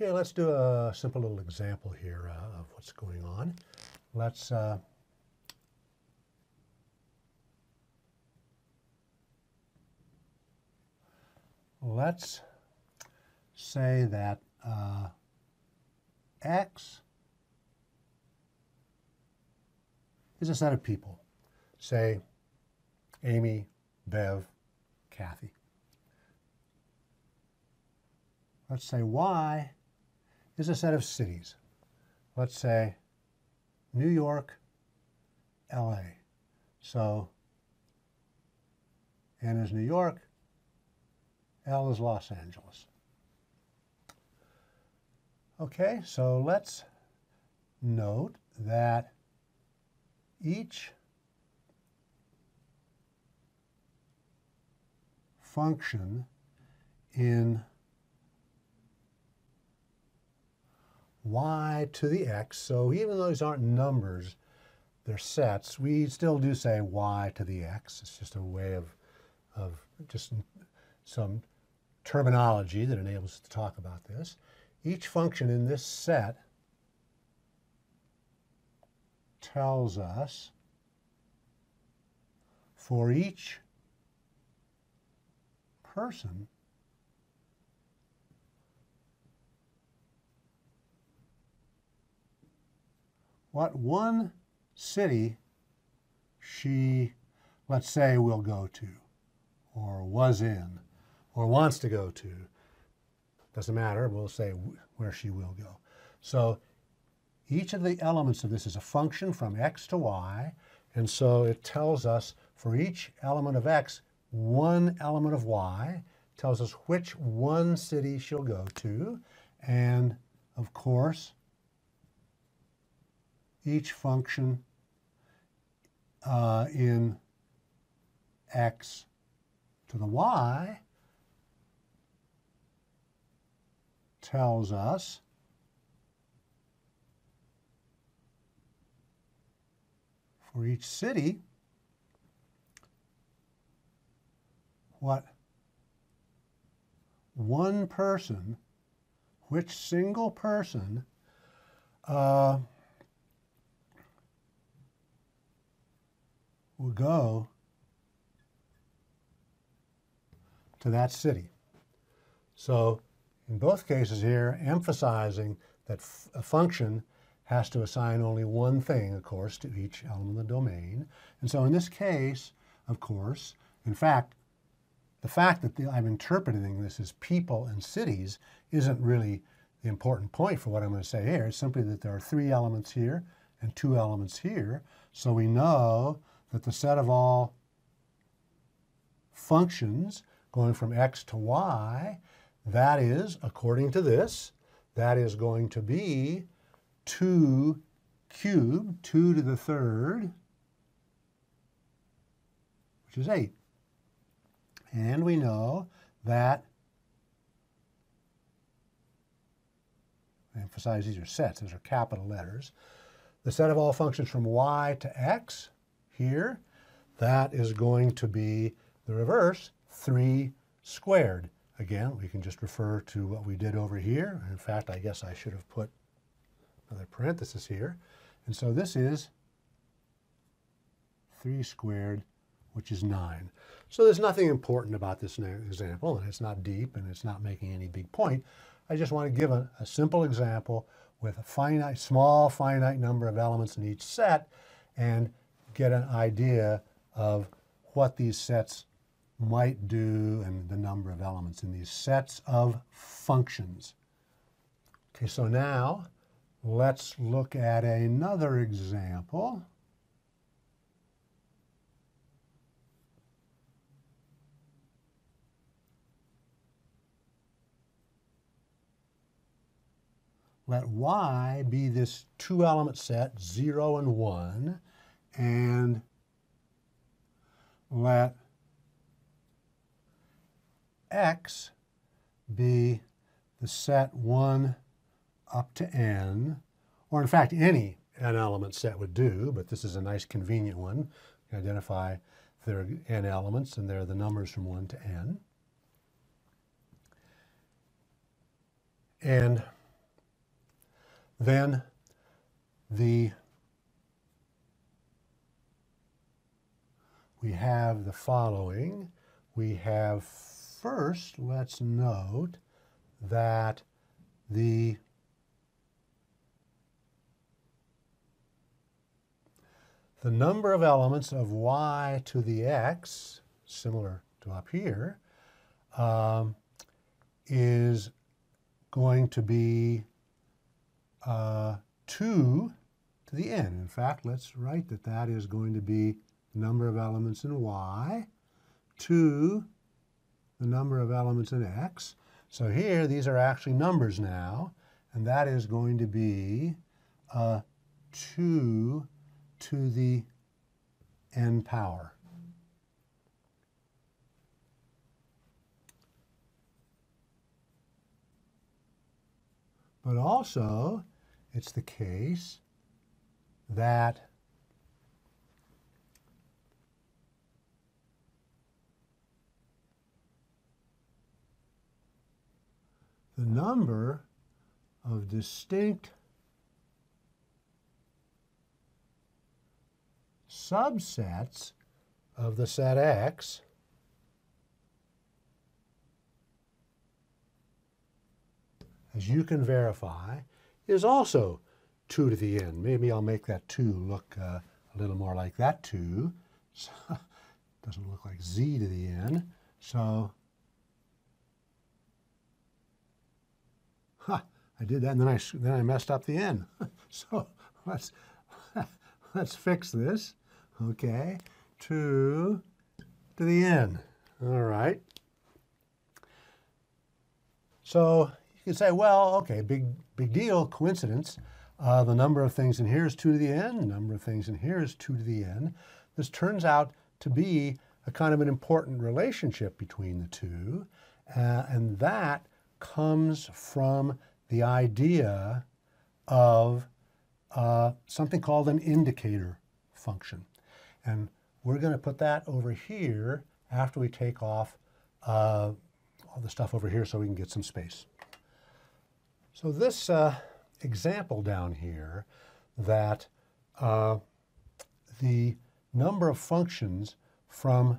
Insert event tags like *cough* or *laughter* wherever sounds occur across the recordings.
Okay, let's do a simple little example here uh, of what's going on. Let's uh, let's say that uh, X is a set of people. Say Amy, Bev, Kathy. Let's say Y is a set of cities. Let's say New York, LA. So N is New York, L is Los Angeles. Okay, so let's note that each function in y to the x, so even though these aren't numbers, they're sets, we still do say y to the x. It's just a way of, of just some terminology that enables us to talk about this. Each function in this set tells us for each person what one city she, let's say, will go to, or was in, or wants to go to. Doesn't matter, we'll say where she will go. So each of the elements of this is a function from x to y, and so it tells us for each element of x, one element of y, tells us which one city she'll go to, and of course, each function uh, in x to the y tells us for each city what one person, which single person uh, will go to that city. So in both cases here, emphasizing that a function has to assign only one thing, of course, to each element of the domain. And so in this case, of course, in fact, the fact that the, I'm interpreting this as people and cities isn't really the important point for what I'm going to say here. It's simply that there are three elements here and two elements here. So we know that the set of all functions going from x to y, that is, according to this, that is going to be 2 cubed, 2 to the third, which is 8. And we know that, I emphasize these are sets, these are capital letters, the set of all functions from y to x here, that is going to be the reverse, 3 squared. Again, we can just refer to what we did over here. In fact, I guess I should have put another parenthesis here. And so this is 3 squared, which is 9. So there's nothing important about this example, and it's not deep, and it's not making any big point. I just want to give a, a simple example with a finite, small finite number of elements in each set, and get an idea of what these sets might do and the number of elements in these sets of functions. Okay, so now let's look at another example. Let Y be this two element set, 0 and 1, and let X be the set 1 up to n, or in fact any n element set would do, but this is a nice convenient one. Identify there are n elements and there are the numbers from 1 to n. And then the we have the following. We have first, let's note that the the number of elements of y to the x, similar to up here, um, is going to be uh, 2 to the n. In fact, let's write that that is going to be the number of elements in y, 2 the number of elements in x. So here, these are actually numbers now, and that is going to be uh, 2 to the n power. But also, it's the case that the number of distinct subsets of the set X as you can verify, is also 2 to the n. Maybe I'll make that 2 look uh, a little more like that 2. So, *laughs* doesn't look like z to the n. So I did that and then I, then I messed up the n. *laughs* so let's, *laughs* let's fix this. Okay, 2 to the n. All right. So you can say, well, okay, big, big deal, coincidence. Uh, the number of things in here is 2 to the n. The number of things in here is 2 to the n. This turns out to be a kind of an important relationship between the two. Uh, and that comes from the idea of uh, something called an indicator function. And we're going to put that over here after we take off uh, all the stuff over here so we can get some space. So this uh, example down here that uh, the number of functions from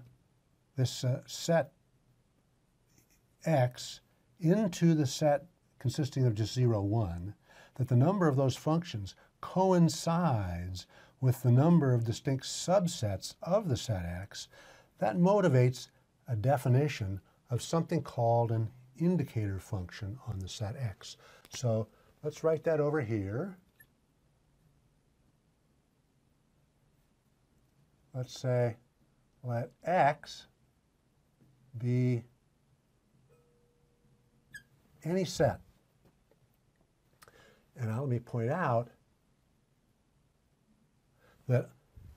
this uh, set x into the set consisting of just 0, 1, that the number of those functions coincides with the number of distinct subsets of the set X, that motivates a definition of something called an indicator function on the set X. So let's write that over here. Let's say let X be any set. And now let me point out that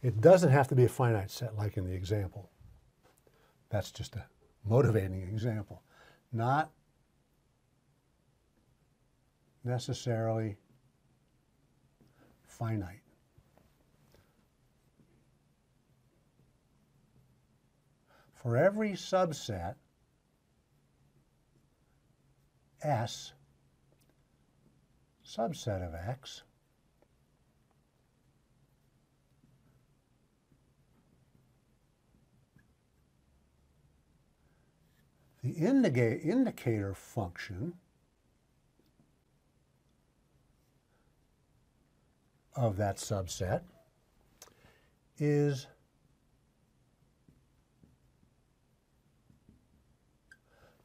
it doesn't have to be a finite set like in the example. That's just a motivating example. Not necessarily finite. For every subset, S subset of X. The indicator function of that subset is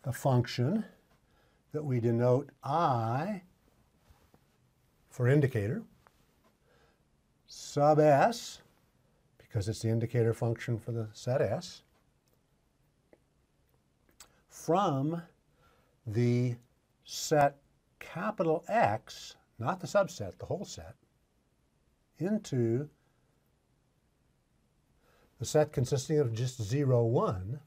the function that we denote I for indicator, sub S, because it's the indicator function for the set S, from the set capital X, not the subset, the whole set, into the set consisting of just 0, 1,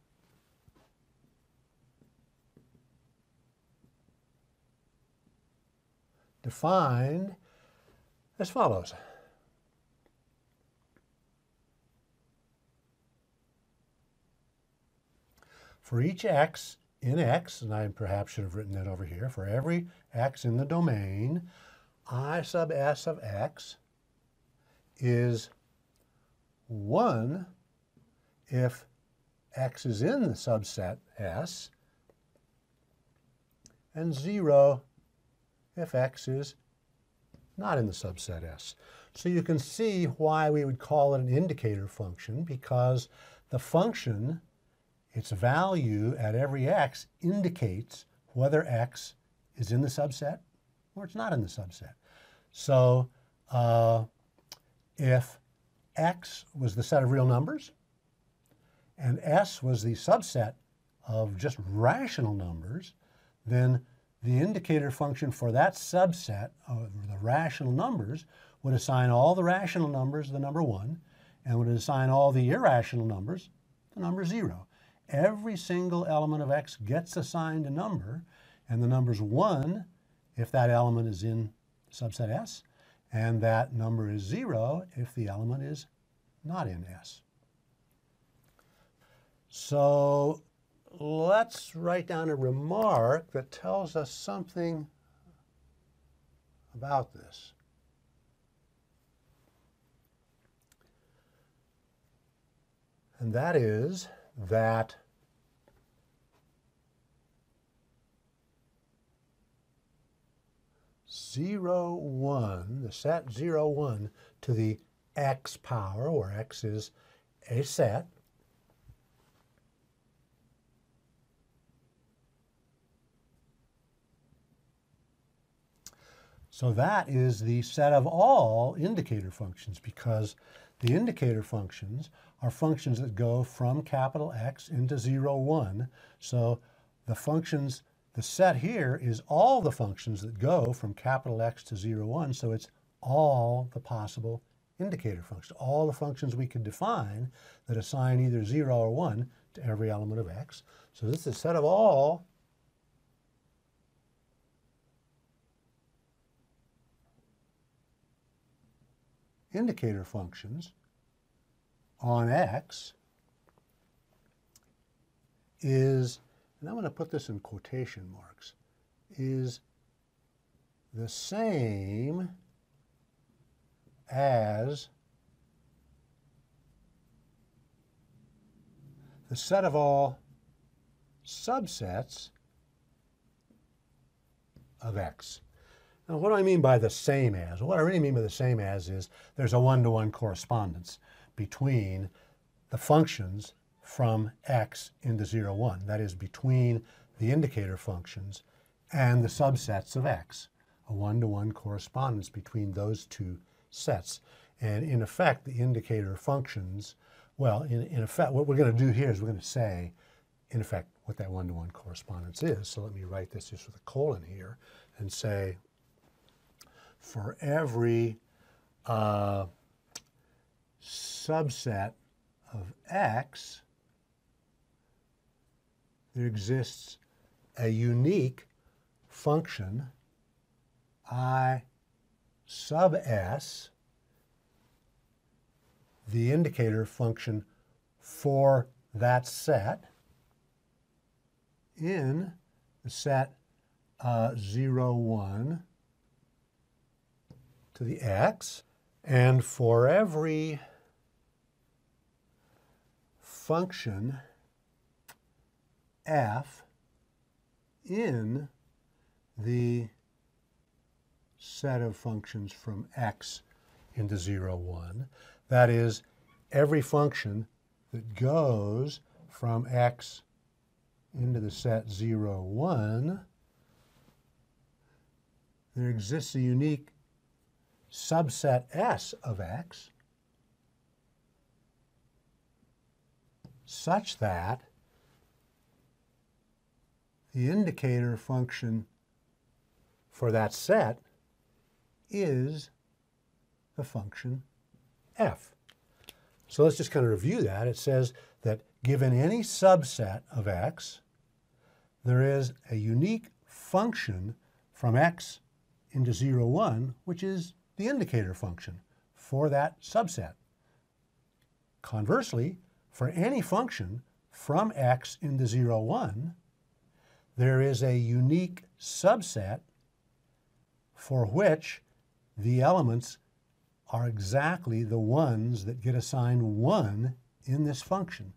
defined as follows. For each x in x, and I perhaps should have written that over here, for every x in the domain, I sub s of x is 1 if x is in the subset S, and 0 if x is not in the subset S. So you can see why we would call it an indicator function because the function, its value at every x indicates whether x is in the subset or it's not in the subset. So uh, if x was the set of real numbers and s was the subset of just rational numbers, then the indicator function for that subset of the rational numbers would assign all the rational numbers the number 1 and would assign all the irrational numbers the number 0. Every single element of x gets assigned a number, and the number's 1 if that element is in subset S, and that number is 0 if the element is not in S. So let's write down a remark that tells us something about this. And that is that zero one, the set zero one to the x power, where x is a set, So that is the set of all indicator functions because the indicator functions are functions that go from capital X into 0, 1. So the functions, the set here is all the functions that go from capital X to 0, 1. So it's all the possible indicator functions, all the functions we could define that assign either 0 or 1 to every element of X. So this is a set of all indicator functions on x is, and I'm going to put this in quotation marks, is the same as the set of all subsets of x. Now, what do I mean by the same as? What I really mean by the same as is there's a one-to-one correspondence between the functions from x into 0, 1. That is, between the indicator functions and the subsets of x. A one-to-one correspondence between those two sets. And in effect, the indicator functions, well, in, in effect, what we're going to do here is we're going to say, in effect, what that one-to-one -one correspondence is. So let me write this just with a colon here and say, for every uh, subset of x, there exists a unique function i sub s, the indicator function for that set in the set uh, 0, 1 to the x. And for every function f in the set of functions from x into 0, 1, that is, every function that goes from x into the set 0, 1, there exists a unique subset S of X such that the indicator function for that set is the function f. So let's just kind of review that. It says that given any subset of x, there is a unique function from x into 0, 1, which is the indicator function for that subset. Conversely, for any function from x into 0, 1, there is a unique subset for which the elements are exactly the ones that get assigned 1 in this function.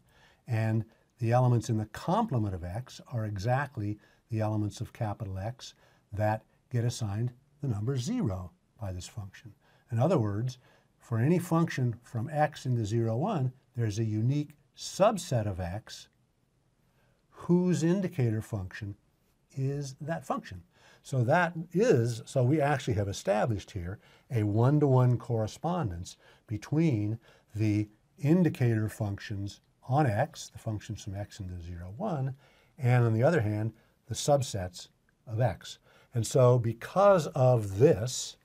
And the elements in the complement of x are exactly the elements of capital X that get assigned the number 0 by this function. In other words, for any function from x into 0, 1, there's a unique subset of x whose indicator function is that function. So that is, so we actually have established here a one-to-one -one correspondence between the indicator functions on x, the functions from x into 0, 1, and on the other hand, the subsets of x. And so because of this,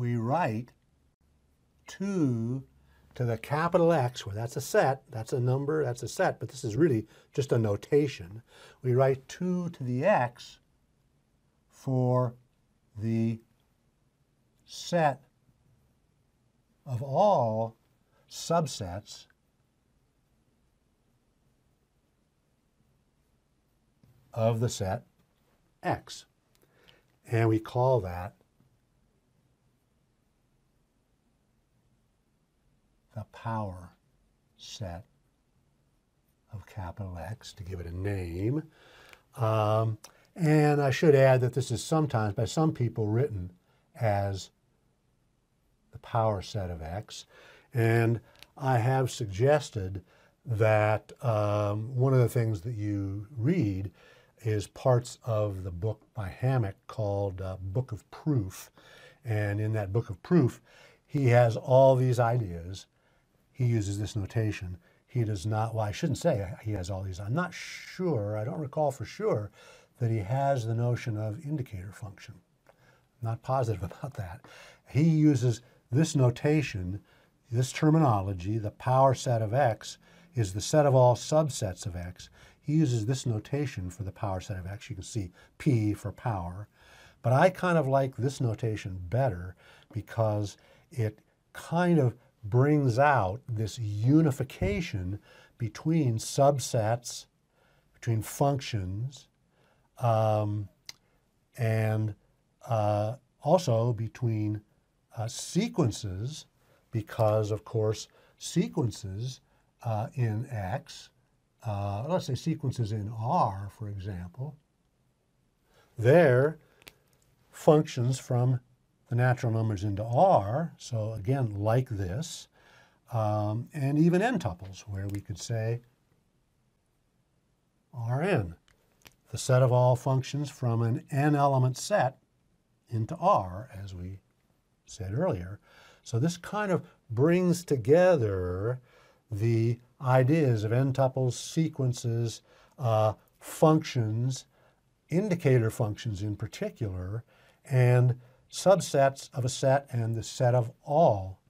we write 2 to the capital X, where that's a set, that's a number, that's a set, but this is really just a notation. We write 2 to the X for the set of all subsets of the set X. And we call that the power set of capital X, to give it a name. Um, and I should add that this is sometimes, by some people, written as the power set of X. And I have suggested that um, one of the things that you read is parts of the book by Hammack called uh, Book of Proof. And in that Book of Proof, he has all these ideas. He uses this notation. He does not, well, I shouldn't say he has all these. I'm not sure, I don't recall for sure, that he has the notion of indicator function. Not positive *laughs* about that. He uses this notation, this terminology, the power set of X, is the set of all subsets of X. He uses this notation for the power set of X. You can see P for power. But I kind of like this notation better because it kind of brings out this unification between subsets, between functions, um, and uh, also between uh, sequences, because of course sequences uh, in X, uh, let's say sequences in R, for example, they're functions from the natural numbers into R, so again, like this, um, and even n tuples, where we could say Rn, the set of all functions from an n element set into R, as we said earlier. So this kind of brings together the ideas of n-tuples, sequences, uh, functions, indicator functions in particular, and subsets of a set and the set of all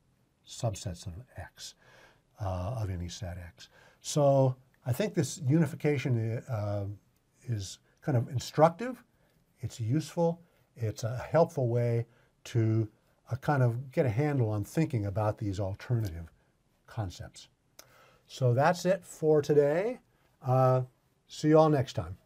subsets of X, uh, of any set X. So I think this unification uh, is kind of instructive, it's useful, it's a helpful way to uh, kind of get a handle on thinking about these alternative concepts. So that's it for today. Uh, see you all next time.